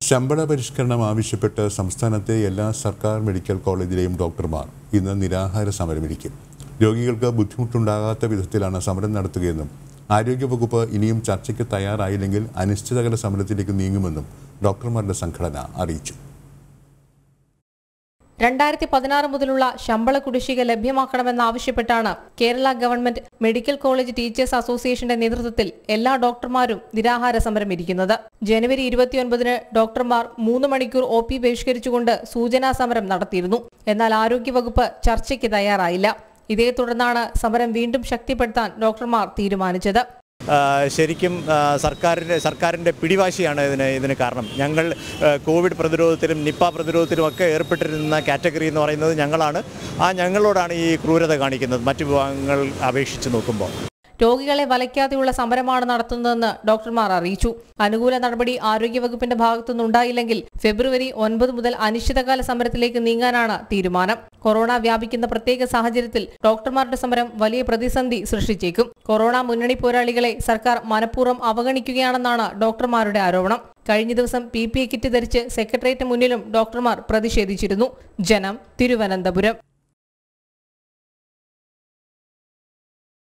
ശമ്പള പരിഷ്കരണം ആവശ്യപ്പെട്ട് സംസ്ഥാനത്തെ എല്ലാ സർക്കാർ മെഡിക്കൽ കോളേജിലെയും ഡോക്ടർമാർ ഇന്ന് നിരാഹാര സമരമിരിക്കും രോഗികൾക്ക് ബുദ്ധിമുട്ടുണ്ടാകാത്ത വിധത്തിലാണ് സമരം നടത്തുകയെന്നും ആരോഗ്യവകുപ്പ് ഇനിയും ചർച്ചയ്ക്ക് തയ്യാറായില്ലെങ്കിൽ അനിശ്ചിതകാല സമരത്തിലേക്ക് നീങ്ങുമെന്നും ഡോക്ടർമാരുടെ സംഘടന അറിയിച്ചു. രണ്ടായിരത്തി പതിനാറ് മുതലുള്ള ശമ്പള കുടിശ്ശിക ലഭ്യമാക്കണമെന്നാവശ്യപ്പെട്ടാണ് Kerala government medical college teachers അസോസിയേഷന്റെ നേതൃത്വത്തിൽ എല്ലാ ഡോക്ടർമാരും നിരാഹാര സമരം ഇരിക്കുന്നത്. ജനുവരി ഇരുപത്തിയൊൻപതിന് ഡോക്ടർമാർ മൂന്ന് മണിക്കൂർ ഒ പി ബഹിഷ്കരിച്ചുകൊണ്ട് സൂചനാ സമരം നടത്തിയിരുന്നു. എന്നാൽ ആരോഗ്യവകുപ്പ് ചർച്ചയ്ക്ക് തയ്യാറായില്ല. ഇതേ തുടർന്നാണ് സമരം വീണ്ടും ശക്തിപ്പെടുത്താൻ ഡോക്ടർമാർ തീരുമാനിച്ചത്. ശരിക്കും സർക്കാരിന്റെ സർക്കാരിന്റെ പിടിവാശിയാണ് ഇതിന് ഇതിന് കാരണം. ഞങ്ങൾ കോവിഡ് പ്രതിരോധത്തിലും നിപ്പ പ്രതിരോധത്തിലും ഒക്കെ ഏർപ്പെട്ടിരുന്ന കാറ്റഗറി എന്ന് പറയുന്നത് ഞങ്ങളാണ്. ആ ഞങ്ങളോടാണ് ഈ ക്രൂരത കാണിക്കുന്നത്. മറ്റു വിഭാഗങ്ങൾ അപേക്ഷിച്ച് നോക്കുമ്പോൾ. രോഗികളെ വലയ്ക്കാതെയുള്ള സമരമാണ് നടത്തുന്നതെന്ന് ഡോക്ടർമാർ അറിയിച്ചു. അനുകൂല നടപടി ആരോഗ്യവകുപ്പിന്റെ ഭാഗത്തുനിന്നുണ്ടായില്ലെങ്കിൽ ഫെബ്രുവരി ഒൻപത് മുതൽ അനിശ്ചിതകാല സമരത്തിലേക്ക് നീങ്ങാനാണ് തീരുമാനം. കൊറോണ വ്യാപിക്കുന്ന പ്രത്യേക സാഹചര്യത്തിൽ ഡോക്ടർമാരുടെ സമരം വലിയ പ്രതിസന്ധി സൃഷ്ടിച്ചേക്കും. കൊറോണ മുന്നണി പോരാളികളെ സർക്കാർ മനഃപൂർവം അവഗണിക്കുകയാണെന്നാണ് ഡോക്ടർമാരുടെ ആരോപണം. കഴിഞ്ഞ ദിവസം പി പി എ കിറ്റ് ധരിച്ച് സെക്രട്ടേറിയറ്റ് മുന്നിലും ഡോക്ടർമാർ പ്രതിഷേധിച്ചിരുന്നു. ജനം തിരുവനന്തപുരം.